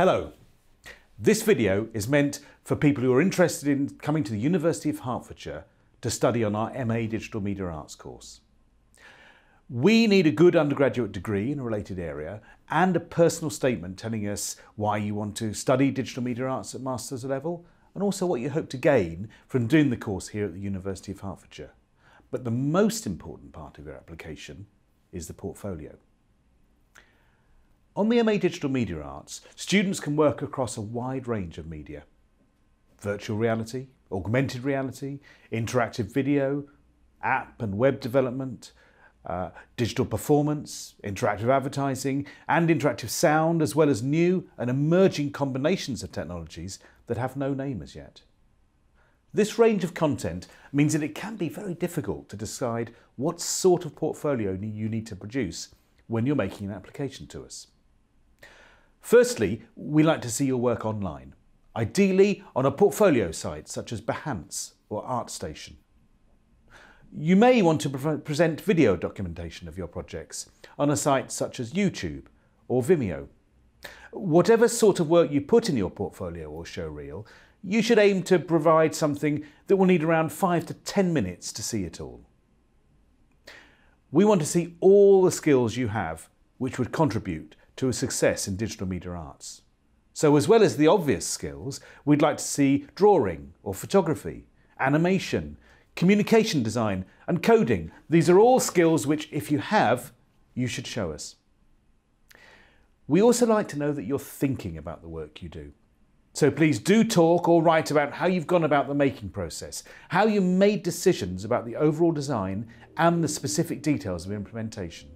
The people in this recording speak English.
Hello. This video is meant for people who are interested in coming to the University of Hertfordshire to study on our MA Digital Media Arts course. We need a good undergraduate degree in a related area and a personal statement telling us why you want to study digital media arts at master's level and also what you hope to gain from doing the course here at the University of Hertfordshire. But the most important part of your application is the portfolio. On the MA Digital Media Arts, students can work across a wide range of media. Virtual reality, augmented reality, interactive video, app and web development, uh, digital performance, interactive advertising, and interactive sound, as well as new and emerging combinations of technologies that have no name as yet. This range of content means that it can be very difficult to decide what sort of portfolio you need to produce when you're making an application to us. Firstly, we like to see your work online, ideally on a portfolio site such as Behance or ArtStation. You may want to pre present video documentation of your projects on a site such as YouTube or Vimeo. Whatever sort of work you put in your portfolio or show reel, you should aim to provide something that will need around 5 to 10 minutes to see it all. We want to see all the skills you have which would contribute to a success in digital media arts. So as well as the obvious skills, we'd like to see drawing or photography, animation, communication design and coding. These are all skills which, if you have, you should show us. We also like to know that you're thinking about the work you do. So please do talk or write about how you've gone about the making process, how you made decisions about the overall design and the specific details of implementation.